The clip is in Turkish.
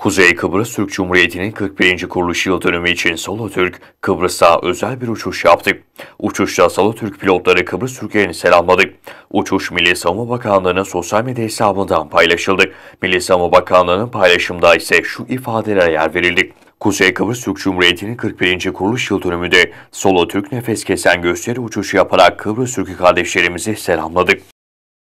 Kuzey Kıbrıs Türk Cumhuriyeti'nin 41. kuruluş yıl dönümü için Solo Türk, Kıbrıs'a özel bir uçuş yaptık. Uçuşta Solo Türk pilotları Kıbrıs Türklerini selamladık. Uçuş Milli Savunma Bakanlığı'nın sosyal medya hesabından paylaşıldı. Milli Savunma Bakanlığı'nın paylaşımda ise şu ifadelere yer verildi. Kuzey Kıbrıs Türk Cumhuriyeti'nin 41. kuruluş yıl dönümünde Solo Türk nefes kesen gösteri uçuşu yaparak Kıbrıs Türk'ü kardeşlerimizi selamladık.